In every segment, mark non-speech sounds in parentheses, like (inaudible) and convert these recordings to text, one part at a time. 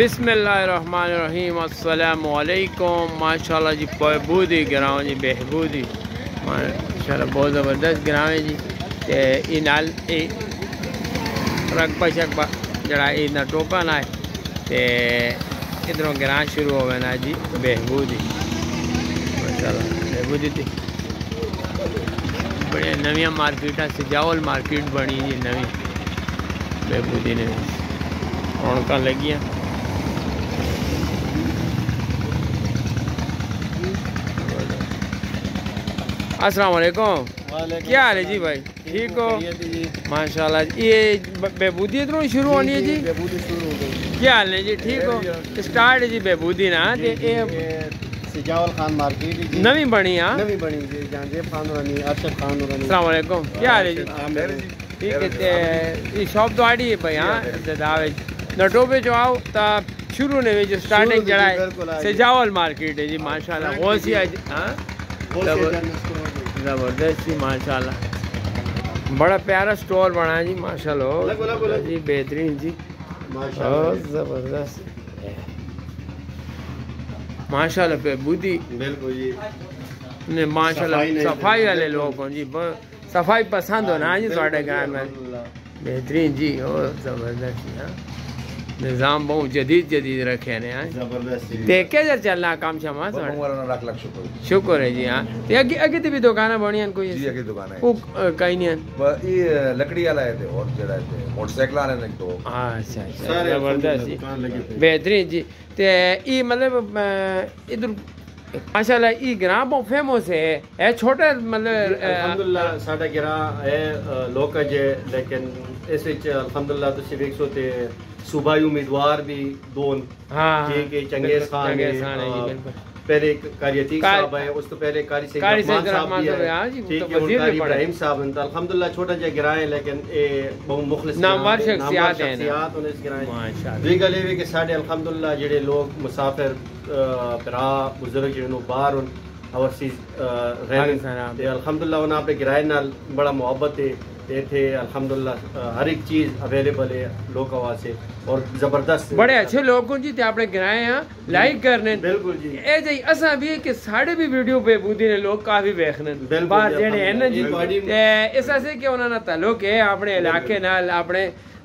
بسم اللہ الرحمن الرحیم، السلام علیکم۔ ماشاءاللہ جی بہبودی گراؤں جی بہبودی۔ ماشاءاللہ بہت زبردست گراؤں جی۔ تے ای نال ای رقبہ شقبہ جڑا ای نا ٹوکا نہ تے ادھروں گراں شروع ہوئے نا جی بہبودی۔ ماشاءاللہ، بہبودی تھی بڑے نویاں مارکیٹاں، سجاول مارکیٹ بنی جی نوی۔ بہبودی نے رونقاں لگیاں۔ السلام علیکم۔ کیا حال ہے جی بھائی؟ ٹھیک ہو؟ ماشاء اللہ۔ یہ بہبودی ادھر شروع ہونی ہے جی کیا حال ہے جی؟ ٹھیک ہو؟ اسٹارٹ ہے جی بہبودی نا۔ سجاول خان مارکیٹ نوی بنی ہاں؟ نوی بنی جی جہانجیب خان نورانی ارشد خان نورانی۔ السلام علیکم۔ کیا حال ہے جی؟ ٹھیک ہے یہ شاپ تو آڑی ہے بھائی ہاں؟ دعوے نٹو پہ جو آؤ تا شروع نے جو سٹارٹنگ جڑا ہے سجاول مارکیٹ ہے جی ماشاءاللہ غوثی ہے۔ ہاں؟ زبردست جی ماشاء اللہ بڑا پیارا سٹور بنا ہے جی ماشاء اللہ جی بہترین جی۔ بہت زبردست۔ ماشاء اللہ پہ بودی بالکل جی۔ ماشاء اللہ صفائی والے لوگ ہوں جی صفائی پسند ہو نا جی تھوڑے گھر میں۔ بہترین جی بہت زبردست جی ہاں۔ نظام بہت جدید جدید رکھے نے ہاں زبردست تے کیسا چل رہا کام شما لاکھ لاکھ شکر۔ شکر ہے جی ہاں۔ تے اگے اگے تے بھی دکاناں بڑی ہیں کوئی؟ جی اگے دکان ہے وہ کہیں نہیں ہیں۔ یہ لکڑی والا ہے اور جڑا ہے موٹر سائیکل والے نے تو۔ اچھا اچھا سارے زبردست جی۔ بہترین جی۔ تے ای مطلب ادھر ماشاء اللہ ای گراں بہت فیمس ہے۔ اے چھوٹا مطلب الحمدللہ ساڈا گرا ہے لوکج ہے لیکن اس وچ الحمدللہ تسی ویکھ سو تے صوبائی امیدوار بھی دون۔ ہاں ٹھیک ہے چنگیز خان ہے جی پہلے قاری عتیق صاحب اس تو پہلے قاری سید رحمان صاحب بھی ہاں جی، ٹھیک ہے قاری۔ ابراہیم صاحب ہیں۔ الحمدللہ چھوٹا جا لیکن بہت مخلص شخصیات ہیں۔ شخصیات انہیں اس دوی گل یہ کہ الحمدللہ جڑے لوگ مسافر برا بزرگ آ رہن تے الحمدللہ انہاں گرائے نال بڑا محبت ہے۔ ایتھے الحمدللہ ہر ایک چیز اویلیبل ہے لوکاں واسطے اور زبردست بڑے اچھے لوگ ہوں جی تے اپنے گرائے ہیں۔ لائک کرنے۔ بالکل جی۔ اے جی اساں بھی کہ ساڑے بھی ویڈیو پہ بودی نے لوگ کافی دیکھنے بالکل جی، جڑے ہیں نا جی۔ تے اس سے کہ انہاں نال تعلق ہے اپنے علاقے نال اپنے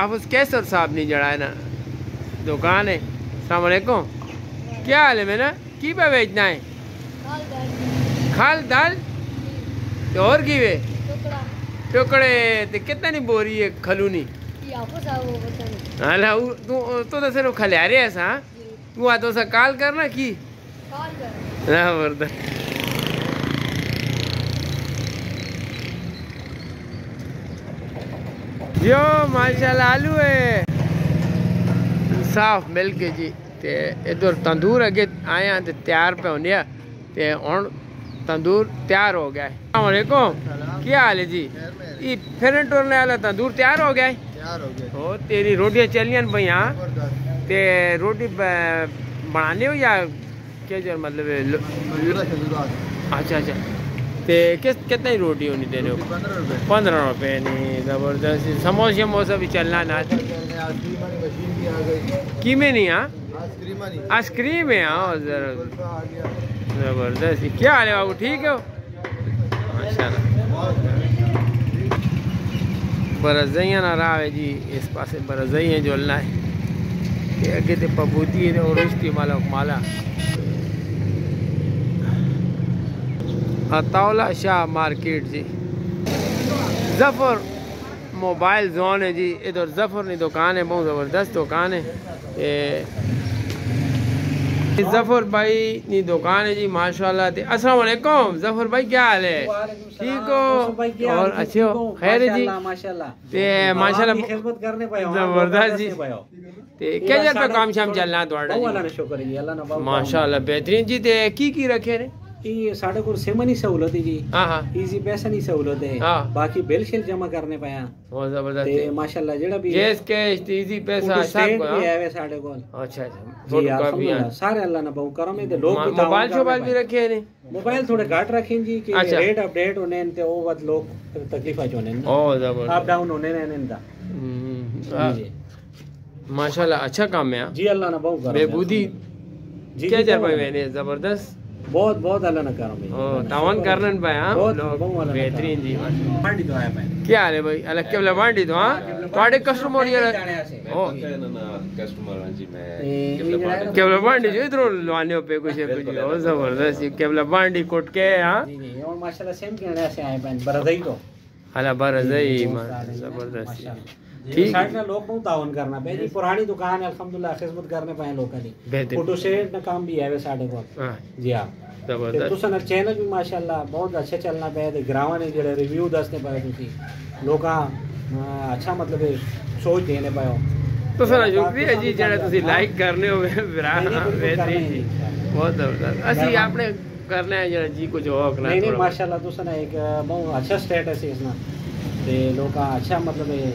آفس کیسر صاحب نہیں جڑا ہے نا؟ دکان ہے۔ السلام علیکم۔ کیا حال ہے میرا؟ کی پہ بیچنا ہے؟ کھال دال۔ تو اور کی وے ٹکڑے۔ تے کتنا نہیں بوری ہے کھلونی؟ ہلا تو تو تو صرف کھلیا رہے ایسا وہ تو سا کال کرنا کی؟ زبردست جو ماشاء اللہ آلو ہے صاف مل کے جی تے ادھر تندور اگے آیا تے تیار پہ ہونے تے ہن تندور تیار ہو گیا ہے السلام علیکم کیا حال ہے جی یہ پھرن ٹورنے والا تندور تیار ہو گیا ہے تیار ہو گیا او تیری روٹیاں چلیاں بھئی ہاں تے روٹی بنانے ہو یا کیا جو مطلب اچھا اچھا تے کس کتنی روٹی ہونی دینے ہو پندرہ روپے نہیں، زبردست۔ سموسے موسا بھی چلنا نا کیمیں نہیں ہاں؟ آئس کریم ہے ہاں زبردست۔ کیا حال ہے بابو، ٹھیک ہو؟ ماشاء اللہ برزیاں نہ رہا ہے جی اس پاسے برزیاں جولنا ہے۔ یہ اگے تے پبوتی ہے اور رشتی مالا مالا۔ اطاولہ شاہ مارکیٹ جی۔ ظفر موبائل زون ہے جی۔ ادھر ظفر نہیں دکان ہے بہت زبردست دکان ہے۔ ظفر بھائی نی دکان ہے جی ماشاءاللہ۔ تے السلام علیکم۔ ظفر بھائی کیا حال ہے؟ ٹھیک ہو؟ اور اچھے ہو؟ خیر ہے جی۔ تے ماشاءاللہ خدمت کرنے پائے زبردست جی۔ تے کیا پہ کام شام چلنا شکر جی نے ماشاءاللہ بہترین جی۔ تے کی کی رکھے نے؟ جی زبردست اللہ ماشاءاللہ اچھا کام ہے ہاں۔ پہ ہے۔ بہت بہت اللہ نے کرم ہے۔ او تاون کرنن پہ ہاں؟ بہترین جی کیا حال ہے بھائی؟ اللہ قبلہ بانڈی تو ہاں؟ تواڈے کسٹمر یہ او۔ کسٹمر ہاں جی میں قبلہ بانڈی جو ادھر لوانے پہ کچھ ہے کچھ او زبردست یہ قبلہ بانڈی کوٹ کے ہاں؟ جی جی اور ماشاءاللہ سیم کہنے سے آئے پائے برادری تو۔ اللہ برزئی زبردست۔ ٹھیک سائڈ میں لوگ بہت تعاون کرنا۔ پہ جی پرانی دکان ہے الحمدللہ خدمت کرنے پائے لوگوں کی بہترین فوٹو سیٹ کا کام بھی ہے وے ساڈے کو ہاں۔ جی ہاں۔ چینل بھی ماشاءاللہ بہت اچھا چلنا پیا تے گراواں نے جڑے ریویو دسنے پائے تسی لوکاں آ، اچھا مطلب ہے سوچ دینے پائے ہو۔ تو سر شکریہ جی جڑا تسی لائک کرنے ہو برا نہیں، نہیں، بالکل بہترین کرنے جی ہیں۔ بہت زبردست۔ اسی آپ نے کرنا ہے جڑا جی کچھ ہو کرنا نہیں نہیں تھوڑا ماشاءاللہ تسا نے ایک بہت اچھا سٹیٹس ہے اس نا تے لوکاں اچھا مطلب ہے۔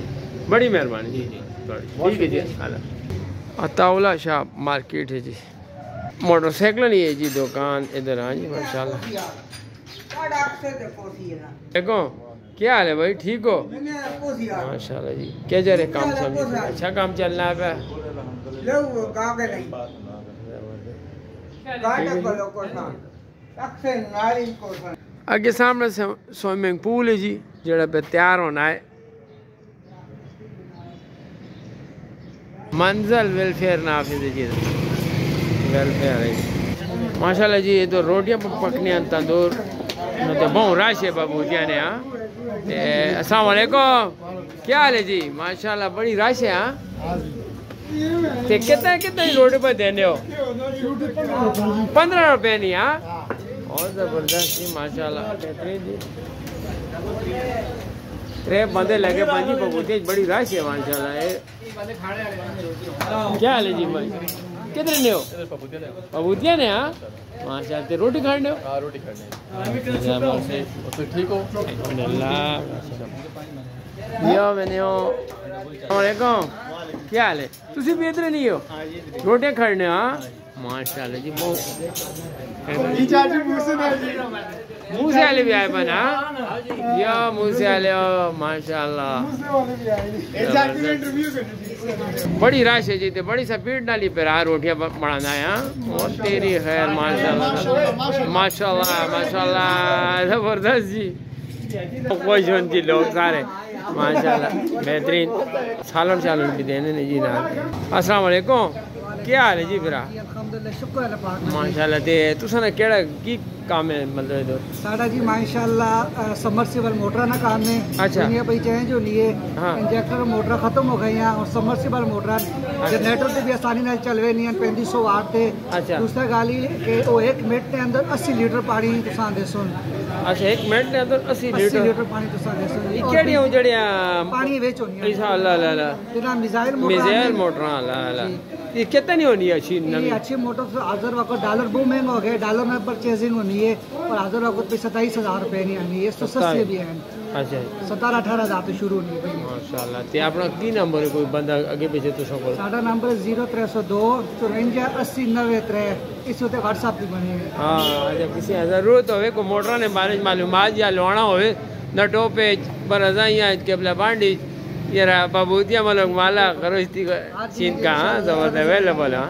بڑی مہربانی۔ جی جی۔ ٹھیک ہے جی اطاولہ شاپ مارکیٹ ہے جی۔ موٹر سائیکل نہیں ہے جی دکان ادھر ہاں جی ماشاء اللہ دیکھو کیا حال ہے بھائی؟ ٹھیک ہو؟ ماشاء اللہ جی۔ کیا جا رہے کام چل اچھا کام چل رہا ہے۔ اگے سامنے سوئمنگ پول ہے جی جڑا پہ تیار ہونا ہے۔ منزل ویلفیئر نافذ جی ویلفیئر ہے. جی ماشاءاللہ جی یہ تو روٹیاں پکنی ہیں تندور تو بہت رش ہے بابو جی نے ہاں. السلام علیکم. کیا حال ہے جی؟ ماشاءاللہ بڑی رش ہے ہاں. تے کتنا کتنا روٹی پہ دینے ہو؟ پندرہ روپے نہیں ہاں. اور زبردست جی ماشاءاللہ. بہترین جی. ترے بندے لگے پانچی ببوتی بڑی رش ہے۔ ماشاءاللہ کیا حال ہے جی بھائی؟ کدھر نے ہو؟ ببوتیا نے ہاں؟ ماشاء اللہ روٹی کھانے ہو؟ ہاں روٹی کھانے۔ ٹھیک ہو؟ یہ میں نے ہو۔ السلام علیکم۔ کیا حال ہے؟ تسی بھی ادھر نہیں ہو؟ روٹیاں کھانے ہو ہاں؟ ماشاء اللہ جی منہ والے بھی آئے بنا یا بڑی رش ہے جی تے بڑی سپیڈ نالی پہ رہا روٹیاں بڑھانا ہے اور تیری خیر زبردست جی خوش جی لوگ سارے بہترین سالن شالن بھی دینے نے جی السلام علیکم کیا حال ہے جی پھر؟ الحمدللہ شکر اللہ پاک ماشاء اللہ تے تساں نے کیڑا کی کام ہے مطلب ادھر؟ ساڈا جی ماشاءاللہ سمرسیبل موٹر نہ کام نے اچھا۔ دنیا چینج ہونی ہے۔ ہاں۔ انجیکٹر موٹر ختم ہو گئی ہیں اور سمرسیبل موٹر جنریٹر تے بھی آسانی نال چلوے نہیں ہیں 3500 واٹ تے۔ اچھا۔ دوسرا گل یہ کہ وہ ایک منٹ کے اندر 80 لیٹر پانی تساں دے سن۔ اچھا ایک منٹ نے اندر 80 80 لیٹر لیٹر پانی تساں دے سن یہ کیڑی ہوں جڑیاں پانی وچ ہونی ہے ایسا اللہ اللہ اللہ جناب میزائل موٹر میزائل آنے- موٹر اللہ اللہ یہ کتنی ہونی ہے اچھی نمی یہ اچھی موٹر حاضر وقت ڈالر بہت مہنگا ہو گیا ڈالر میں پرچیزنگ ہونی ہے اور حاضر وقت پہ ستائیس ہزار روپے نہیں آنی ہے سستے بھی ہیں۔ اچھا ستارہ اٹھارہ ہزار تو شروع نہیں ہوئی ماشاء اللہ تے اپنا کی نمبر ہے کوئی بندہ اگے پیچھے تو سو ساڈا نمبر زیرو تر سو دو چورنجا اسی نوے تر اس اتنے واٹس ایپ بھی بنے ہاں جب کسی ضرورت ہوئے کو موٹر نے بارے معلومات یا لوانا ہوئے نٹو پہ برزائیاں قبلہ بانڈی یہ رہا بابوتیا ملک مالا خروشتی چین کا ہاں زبردست اویلیبل ہاں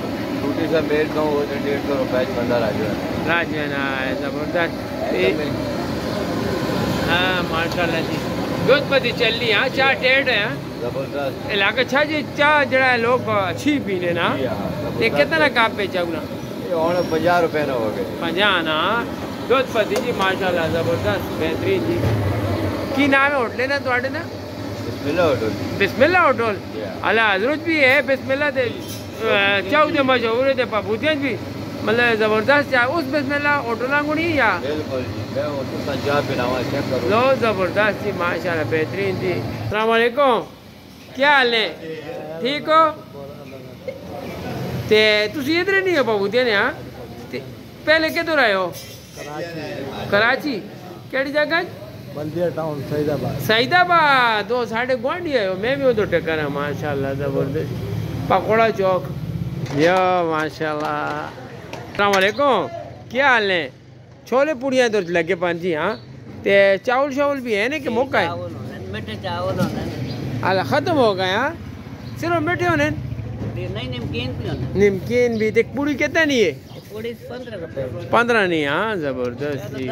ڈیوٹی سے میل کا ہوں تو ڈیڑھ سو روپئے بندہ راجو ہے راجو ہے زبردست ہاں ماشاء اللہ جی دودھ پتی چلنی ہاں چاہ ٹیٹ ہے زبردست علاقہ اچھا جی چاہ جڑا ہے لوگ اچھی پینے نا یہ کتنا کاپ پہ چاہنا پنجا روپے نہ ہو گئے پنجا نا دودھ پتی جی ماشاء اللہ زبردست بہترین جی کی نام ہے ہوٹلے نا تھوڑے نا بسم اللہ ہوٹل بسم اللہ ہوٹل اللہ حضرت بھی ہے بسم اللہ دیوی چاو دے مشہور دے پاپوتین بھی مطلب زبردست چاہ اس بسم اللہ آٹو لانگوڑی یا بالکل لو زبردست تھی ماشاء اللہ بہترین تھی السلام علیکم کیا حال ہے ٹھیک ہو تے تسی ادھر نہیں ہو پاپوتین ہاں پہلے کدھر آئے ہو کراچی کیڑی جگہ بلدیا ٹاؤن سعید آباد سعید آباد وہ ساڑھے گوانڈی آئے ہو میں بھی ادھر ٹکر ہے ماشاء اللہ زبردست پکوڑا چوک۔ یو ماشاء اللہ السلام علیکم۔ کیا حال ہے چھولے پوڑیاں تو لگے پان جی ہاں؟ تے چاول شاول بھی ہے نا کہ جی، موقع ہے؟ میٹھے چاول ہونے ختم ہو گئے ہاں؟ صرف میٹھے ہونے نہیں نمکین بھی ہونے نمکین بھی دیکھ پوڑی کتنا نہیں ہے؟ پندرہ نہیں ہاں زبردست جی۔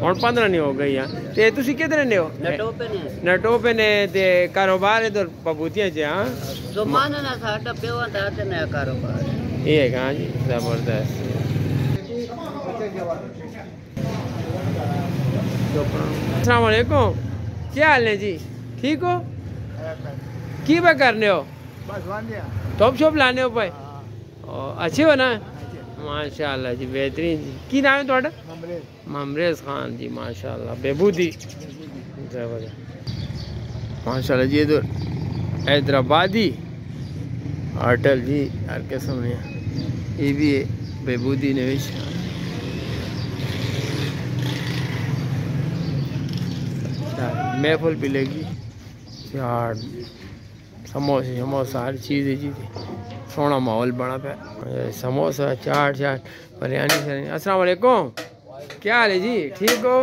ہوں پندرہ نہیں ہو گئی ہاں۔ تے تسی کدھر رہنے ہو؟ نٹو پہ نے تے کاروبار ادھر پبوتیاں چ جی، ہاں۔ زمانہ نہ ساڈا پیو دا تے نہ کاروبار۔ یہ ہے ہاں جی زبردست۔ السلام علیکم۔ کیا حال ہے جی؟ ٹھیک ہو؟ کی بہ کرنے ہو؟ ٹاپ شاپ لانے ہو پہ اچھے ہونا ہے۔ ماشاء اللہ جی بہترین جی۔ کی نام ہے تھوڑا ممریز خان جی ماشاء اللہ بےبو جی ماشاء اللہ جی ادھر حیدرآبادی ہوٹل جی ہر قسم ہے یہ بھی بےبو بہبودی نویش محفل بھی لگی۔ چاٹ سموسے سموسہ ہر چیز ہے جی۔ سونا ماحول بنا پہ سموسا چاٹ چاٹ بریانی شریانی السلام علیکم کیا حال ہے جی ٹھیک ہو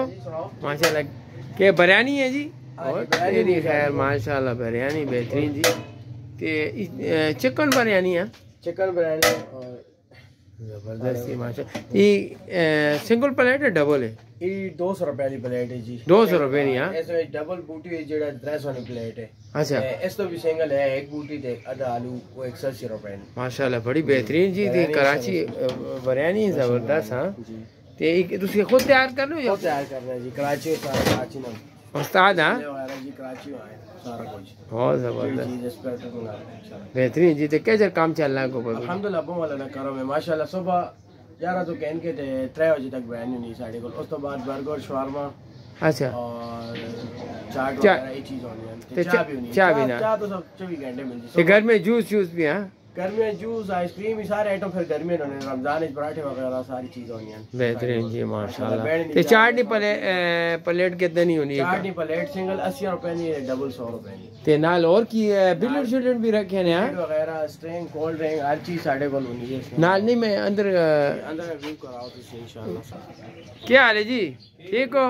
ماشاء اللہ کہ بریانی ہے جی اور خیر ماشاء اللہ بریانی بہترین جی چکن بریانی ہے چکن بریانی زبردست ماشاء یہ سنگل پلیٹ ہے ڈبل ہے؟ یہ دو روپے والی پلیٹ ہے جی۔ دو روپے نہیں ہاں؟ اس وچ ڈبل بوٹی جڑا 300 والی پلیٹ ہے۔ اچھا۔ اس تو بھی سنگل ہے ایک بوٹی دے ادا آلو وہ 180 روپے ماشاءاللہ بڑی بہترین جی دی کراچی بریانی زبردست ہاں؟ جی۔ تے تسی خود تیار کر لو یا؟ تیار کرنا جی کراچی کراچی نا استاد ہاں؟ جی, ہاں، جی، کراچی ہاں بہت زبردست۔ بہترین جی تو کیسے کام چل رہا ہے الحمد للہ بہت اللہ کرم ہے۔ ماشاء اللہ صبح یارہ تو کہن کے تے ترے بجے تک بہن نہیں ساڑی کو اس تو بعد برگر شوارما اچھا۔ اور چاٹ وغیرہ یہ چیز ہونی ہے چاہ بھی نہیں۔ چاہ بھی چاہ تو سب چوبیس گھنٹے مل جائے گھر میں جوس جوس بھی ہاں گھر جوس آئس کریم سارے آئٹم پھر گھر انہوں نے رمضان وچ پراٹھے وغیرہ ساری چیزیں ہونی ہیں۔ بہترین جی اچھا، ماشاءاللہ۔ تے چاٹنی پلے پلیٹ کتنے نہیں ہونی؟ ہے چاٹنی پلیٹ سنگل 80 روپے ہے ڈبل 100 روپے دی۔ تے نال اور کی ہے؟ بلڈ شلڈ بھی رکھے نے ہاں؟ وغیرہ سٹرنگ کولڈ ڈرنک ہر چیز ساڈے کول ہونی ہے نال نہیں میں اندر جی، اندر ریویو کراؤ تو انشاءاللہ۔ کیا حال ہے جی؟ ٹھیک ہو؟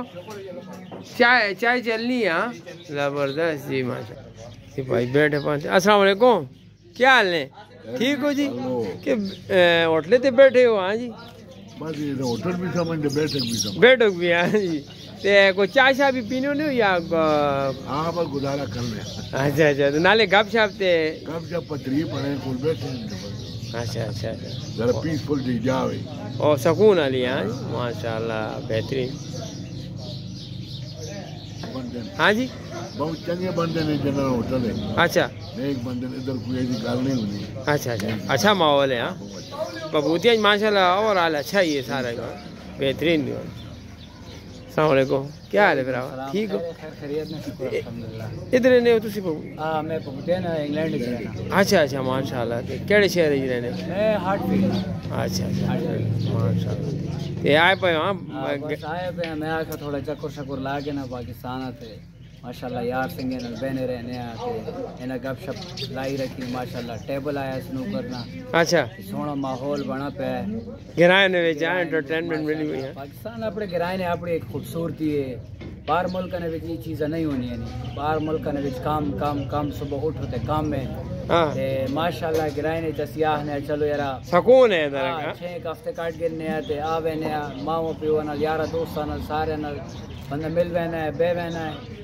چائے چائے چلنی ہے ہاں؟ زبردست جی ماشاءاللہ۔ بھائی بیٹھے پہنچے۔ السلام علیکم۔ کیا حال ہے؟ ٹھیک ہو جی؟ کہ ہوٹلے تے بیٹھے ہو ہاں جی؟ بیٹھک بھی ہاں جی۔ چاہ شاہ بھی پینے نہیں یا ہاں، گزارا کر لیں۔ اچھا اچھا تو نالے گپ شپ تے۔ گپ شپ پتری پڑے کول بیٹھے اچھا،, اچھا اچھا ذرا پیسفل جی جاوے۔ اور سکون علی ہاں جی؟ ماشاءاللہ بہترین۔ ہاں جی بہت چنگے بندے نے جنرل ہوٹل ہے اچھا ایک بندے نے ادھر کوئی ایسی گال نہیں ہوئی اچھا اچھا اچھا ماحول ہے ہاں ببوتیا ماشاء اللہ اور اچھا ہی ہے سارا بہترین السلام علیکم کیا حال ہے بھراوا ٹھیک ہو ادھر رہنے ہو تسی ہاں میں پگٹے نا انگلینڈ وچ رہنا اچھا اچھا ماشاءاللہ تے کیڑے شہر وچ رہنے میں ہارٹ فیلڈ اچھا اچھا ماشاءاللہ تے آئے پے ہاں بس آئے پے میں آکھا تھوڑا چکر شکر لا کے نا پاکستان آتے ਮਾਸ਼ਾਅੱਲਾ ਯਾਰ ਸਿੰਘ ਇਹਨਾਂ ਬਹਿਨੇ ਰਹਨੇ ਆ ਤੇ ਇਹਨਾਂ ਗੱਪ ਸ਼ਪ ਲਾਈ ਰੱਖੀ ਮਾਸ਼ਾਅੱਲਾ ਟੇਬਲ ਆਇਆ ਸਨੂਕਰ ਨਾਲ ਅੱਛਾ ਸੋਹਣਾ ਮਾਹੌਲ ਬਣਾ ਪਿਆ ਗਿਰਾਏ ਨੇ ਵਿੱਚ انٹرٹینمنٹ ملی ہوئی ہے۔ پاکستان اپنے ਗਿਰਾਏ نے ਆਪਣੀ ایک خوبصورتی ہے۔ باہر ملک نے وچ یہ چیزیں نہیں ہونی ہے باہر ملک نے وچ کام کام کام صبح اٹھ ہوتے کام میں ہاں۔ ماشاءاللہ گرائیں نے تسیاہ نے چلو یارا۔ سکون ہے در کا ہاں، چھ ایک ہفتے کاٹ گئے نے تے آوے نے ماں پیو نال یارا دوستاں نال سارے نال بندہ مل وینا ہے بے وینا ہے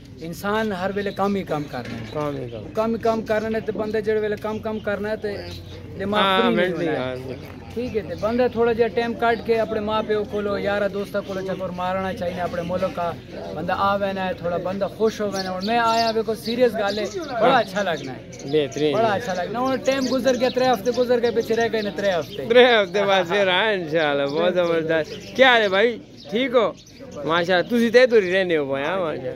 انسان ہر ویلے کم ہی کم کرنا ہے۔ کام ہی کام۔ کم ہی کم کرنا ہے تے بندے جڑے ویلے کم کم کرنا ہے تے دماغ free نہیں ہونا ہے۔ ہاں ٹھیک ہے تے بندہ تھوڑا جہا ٹائم کٹ کے اپنے ماں پیو کولو یارا دوستہ کولو چکر مارنا چاہیے اپنے ملک کا بندہ آوے نا ہے تھوڑا بندہ خوش ہو وینا اور میں آیا وے کو سیریس گال ہے بڑا اچھا لگنا ہے۔ بہترین۔ بڑا اچھا لگنا اور ٹائم گزر گیا ترے ہفتے گزر گئے پیچھے رہ گئے نا ترے ہفتے۔ ترے ہفتے بعد پھر آئے انشاءاللہ بہت زبردست۔ کیا ہے بھائی؟ ٹھیک ہو؟ ماشاء اللہ تسی تے تو رہنے ہو بھائی ہاں ماشاء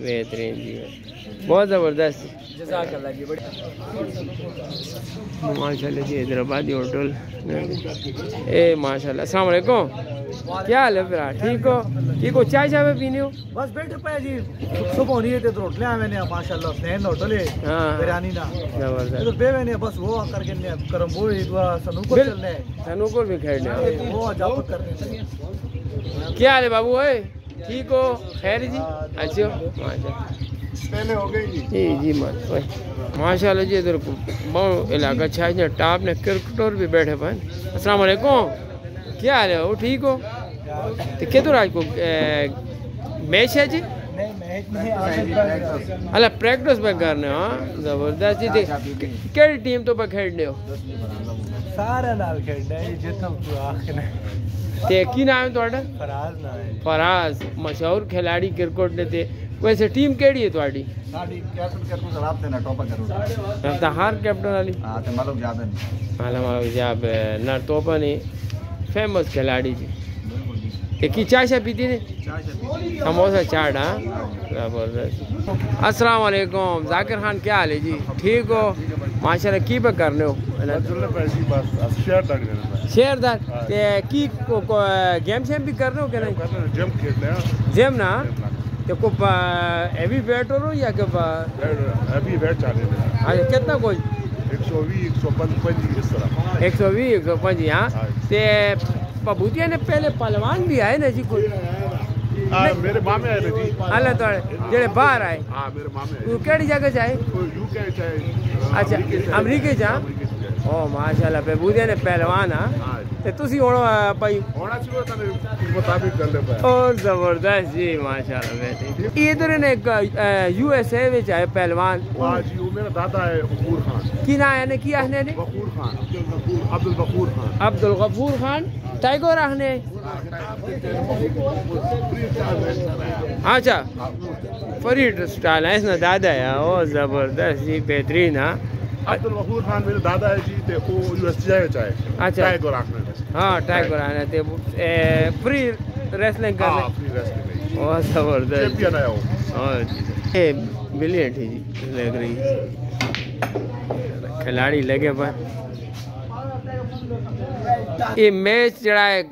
بہترین جی۔ بہت زبردست۔ جزاک اللہ جی ماشاء اللہ جی حیدرآبادی ہوٹل۔ اے ماشاء اللہ السلام علیکم۔ کیا حال ہے پھر؟ ٹھیک ہو؟ ٹھیک ہو؟ چائے چائے پینے ہو؟ بس بیٹھے پے جی۔ صبح ہونی ہے تے روٹلے آوے نے ماشاءاللہ سنین ہوٹل ہے۔ ہاں۔ بریانی نا زبردست۔ بے وے نے بس وہ کر کے کرم سنوکر بل- چلنے۔ سنوکر بھی کھیلنے وہ جاپت کرنے۔ کیا حال ہے بابو ہے ٹھیک ہو؟ خیر جی؟ اچھا ماشاء پہلے ہو گئی جی۔ جی جی ماشاء اللہ جی ادھر بہت علاقہ اچھا ہے۔ ٹاپ نے کرکٹر بھی بیٹھے پہ السلام علیکم۔ کیا حال ہے؟ وہ ٹھیک ہو؟ تو کدھر آج کو میچ ہے جی؟ اللہ پریکٹس پہ کرنے ہو زبردست جی۔ کہڑی ٹیم تو پہ کھیلنے ہو؟ سارے نال کھیڈنا ہے جتنا تو آخر تے کی نام ہے تھوڑا فراز نہ ہے۔ فراز مشہور کھلاڑی کرکٹ نے تے ویسے ٹیم کیڑی ہے تھوڑی ساڈی کیپٹن کرو خراب تے نہ ٹاپا کرو۔ رفتہ ہار کیپٹن والی؟ ہاں تے مالک زیادہ نہیں علامہ جاب نر توپا نے فیمس کھلاڑی جی۔ ایک کی چائے شاہ پیتی نے؟ سموسا چاٹ ہاں؟ السلام علیکم ذاکر خان کیا حال ہے جی؟ ٹھیک ہو؟ ماشاء اللہ کی پہ کرنے ہو؟ شہر دار تے کی گیم شیم بھی کرنے ہو کہ نہیں؟ جم کھیلنے جیم نا؟ تے کو ہیوی بیٹر ہو یا کہ با- ابھی بیٹھ چاہتے ہیں۔ ہاں کتنا کوئی؟ ایک سو بھی ایک سو پنچ اس طرح۔ ایک سو بھی ایک سو پنجی ہاں۔ تے پبوتیا نے پہلے پہلوان بھی آئے نا جی کوئی؟ ہاں میرے مامے آئے نا جی۔ اللہ تعالی جڑے باہر آئے۔ ہاں میرے مامے آئے۔ تو کیڑی جگہ جائے یو کے چاہے اچھا امریکہ جا او ماشاءاللہ پبوتیا نے پہلوان ہاں۔ تے تسی ہن بھائی۔ ہونا چاہیے تھا مطابق کر لے اور زبردست جی ماشاءاللہ بہترین ادھر نے یو ایس اے وچ آئے پہلوان۔ ہاں جی وہ میرا دادا ہے غفور خان۔ کی نام ہے نے؟ کی آخنے نے؟ غفور خان عبد الغفور خان۔ عبد الغفور خان ٹائگور آخنے۔ اچھا فرید سٹائل ہے اس نے دادا ہے او زبردست جی بہترین ہاں عبد الغفور خان میرے دادا ہے جی تے وہ یو ایس جائے چاہے اچھا آخر میں ہاں ٹائگور آنے تے فری ریسلنگ ہاں کرنے اپنی ریسٹ میں او زبردست چیمپئن ہے وہ اور یہ بلیٹ ہی جی لگ رہی ہے کھلاڑی لگے پر یہ میچ جڑا ہے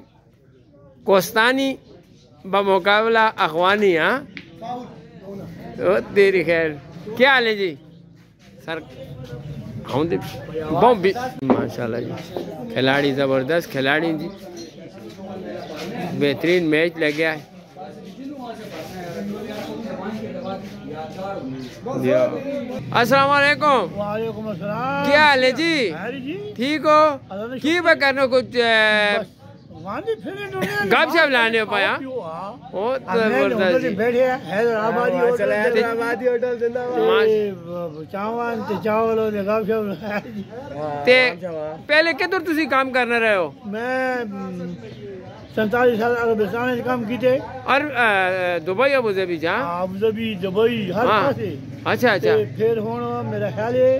کوستانی بمقابلہ اخوانی ہاں؟ تیری خیر۔ کیا حال ہے جی؟ سر ہوں دے۔ بہت بھی۔ ماشاء اللہ جی۔ کھلاڑی زبردست کھلاڑی جی۔ بہترین میچ لگیا ہے السلام علیکم۔ وعلیکم السلام۔ کیا حال ہے جی جی۔ ٹھیک ہو؟ کی پہ کرنے کچھ گپ (laughs) شپ لانے پایا؟ زبردست جی۔ بیٹھے حیدرآبادی ہوٹل تے چاول تے پہلے کدھر تسی کام کرنا رہے ہو؟ میں سنتالیس سال عربستان سے کام کیتے۔ اور دبئی ابو ظبی جا؟ ابو ظبی دبئی ہر ہاں۔ پاسے۔ اچھا اچھا۔ پھر ہوں میرا خیال ہے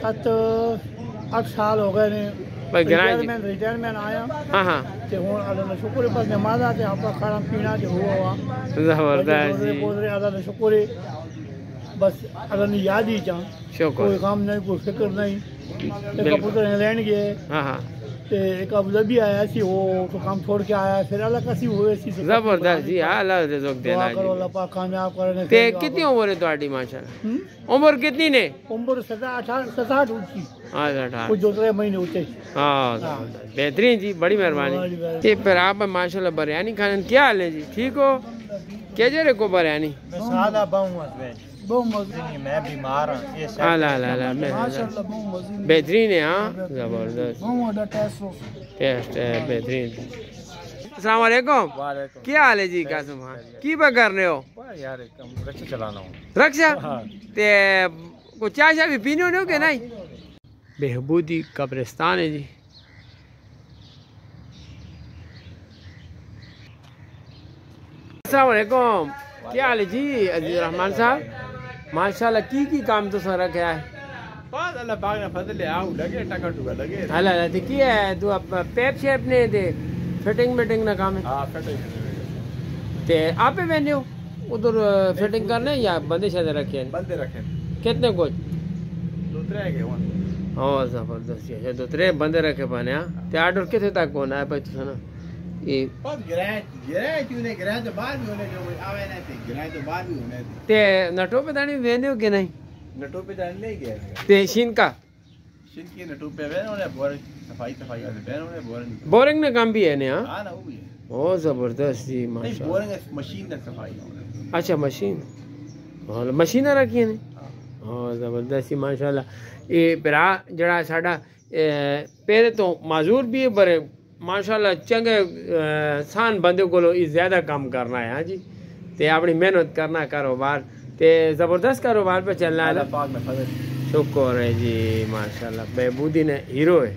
سات اٹھ سال ہو گئے نے۔ بھائی جی۔ ریٹائرمنٹ ہاں ہاں۔ بس زبردست بولے جی۔ بس یاد ہی چاہ شکر۔ کوئی کام نہیں کوئی فکر نہیں۔ انگلینڈ گئے۔ ہاں ہاں۔ تے ایک ابو ظبی آیا سی وہ تو کام چھوڑ کے آیا پھر اللہ کا سی ہوئے سی زبردست جی ہاں اللہ دعا دینا کرو جی اللہ پاک کامیاب کرنے تے کتنی عمر ہے تہاڈی ماشاءاللہ عمر کتنی نے عمر ہاں اٹھارہ کچھ دوسرے مہینے اٹھے ہاں بہترین جی بڑی مہربانی تے پھر آپ ماشاءاللہ بریانی کھانے کیا حال ہے جی ٹھیک ہو کیا جے کو بریانی سادہ بہوں اس بہت مزے میں بیمار ہوں یہ لا لا لا ماشاءاللہ بہت مزے بہترین ہے ہاں زبردست ٹیسٹ ٹیسٹ ہے بہترین السلام علیکم وعلیکم کیا حال ہے جی قاسم خان کی با کر رہے ہو یار رکشہ چلانا ہوں رکشا تے کو چائے شاہ بھی پینے ہونے ہو کہ نہیں بہبودی قبرستان ہے جی السلام علیکم کیا حال ہے جی عزیز رحمان صاحب ماشاءاللہ کی کی کام تو سر رکھا ہے بعد اللہ پاک نے فضل ہے آؤ لگے ٹکا ٹکا لگے۔ اللہ اللہ تے کی ہے تو اب پیپ شیپ نے دے فٹنگ میٹنگ نہ کام ہے۔ ہاں فٹے تے آپ ہی بہنے ہو؟ ادھر فٹنگ کرنے یا بندے شادے رکھے ہیں؟ بندے رکھے کتنے کچھ دوسرے کے وہاں ہاں زبردست اچھا دو ترے بندے رکھے پانے ہاں؟ تے آرڈر کتے تک ہونا ہے پہ تو سنا تے نٹو پہ دانی وینے ہو نہیں نٹو پہ نہیں گیا تے شین کا شن کی نٹو پہ وین ہونے بورنگ صفائی صفائی آتے بین ہونے بورنگ بورنگ نے کام بھی ہے نا ہاں ہاں نا وہ بھی ہے او زبردست جی بورنگ مشین نے صفائی ہونے اچھا مشین مشیناں رکھی ہیں ہاں زبردست جی ماشاءاللہ یہ پرا جڑا ساڈا پہلے تو معذور بھی ہے پر ماشاءاللہ چنگے سان بندے کو زیادہ کام کرنا ہے ہاں جی؟ تے اپنی محنت کرنا کاروبار تے زبردست کاروبار پہ چلنا ہے۔ میں شکر ہے جی ماشاءاللہ بہبودی نے ہیرو ہے۔